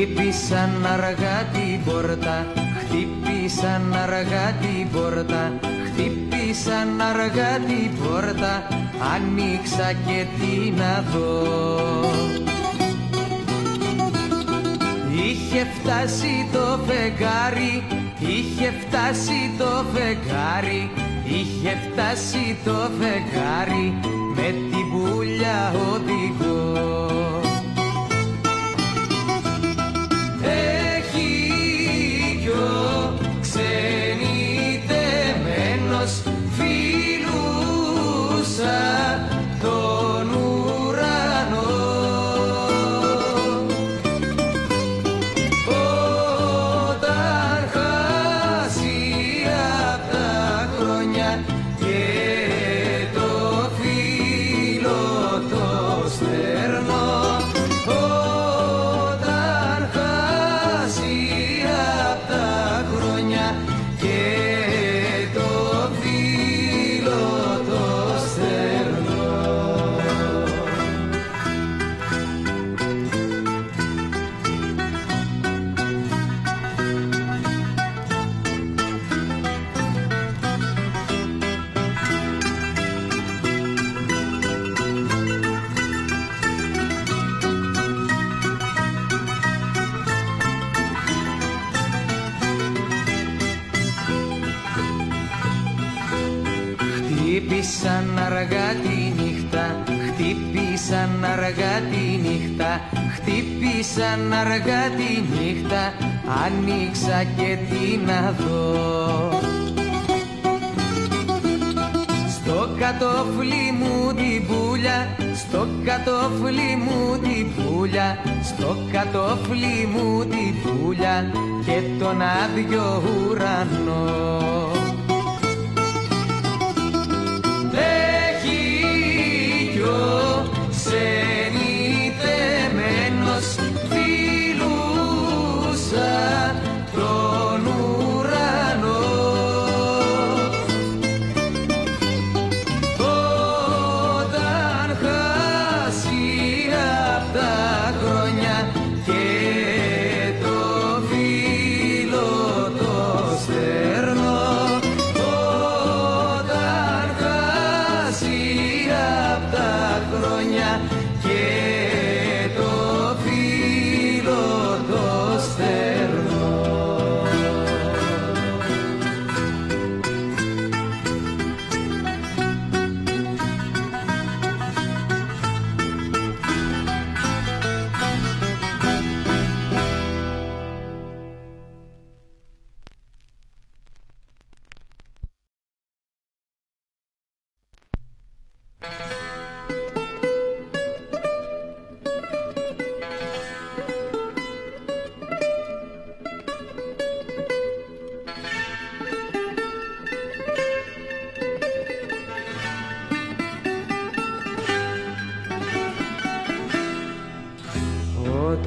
Χτύπησαν αργά την πόρτα, χτύπησαν αργά την πόρτα Χτύπησαν αργά την πόρτα, άνοιξα και τι να δω Είχε φτάσει το φεγγάρι, είχε φτάσει το φεγγάρι Είχε φτάσει το φεγγάρι με την πουλιά οδηγό Χτύπησαν αργά τη νύχτα, χτύπησαν αργά τη νύχτα Χτύπησαν αργά τη νύχτα, άνοιξα και τι να δω Στο κατόφλι μου την πουλιά, στο κατόφλι μου την πουλιά Στο κατόφλι μου την πουλιά και τον άδειο ουρανό Hey!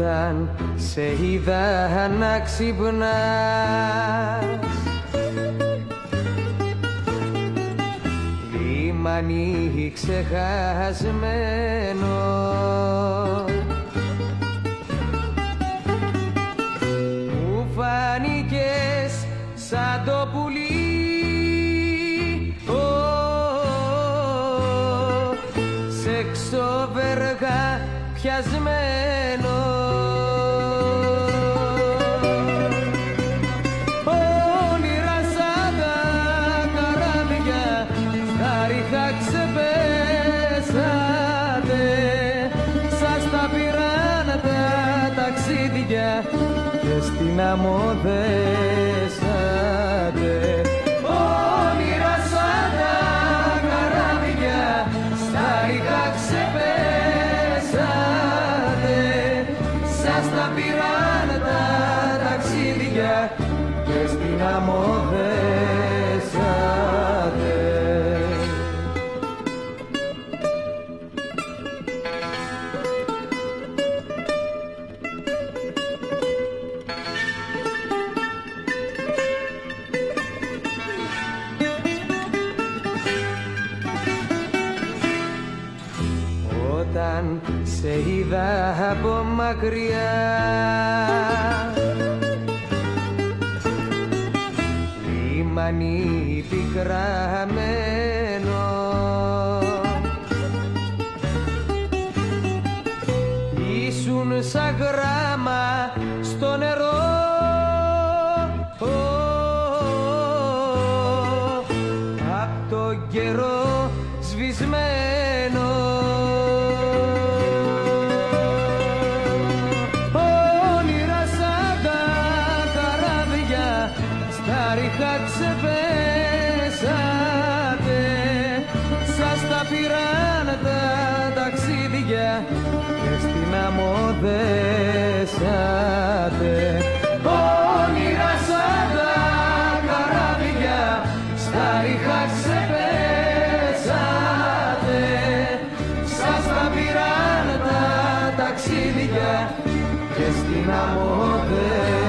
Όταν σε είδα να ξυπνάς Λίμανι ξεχασμένο Μου φάνηκες σαν το πουλί Ω, σε ξοβεργά πιασμένο Όνειρα σαν τα καράβια στα ρίχα ξεπέσατε. Σας τα πήραν τα ταξίδια και στην άμμο και στην άμμο δέσατε Όταν σε είδα από μακριά Λίμανι πικραμένο Ήσουν σαν γράμμα στο νερό. Απ' το καιρό σβησμένο πήραν τα ταξίδια και στην άμμο δέσατε Όνειρα σαν τα καράβια στα ρίχα ξεπέσατε. Σας τα πήραν τα ταξίδια και στην άμμο δέσατε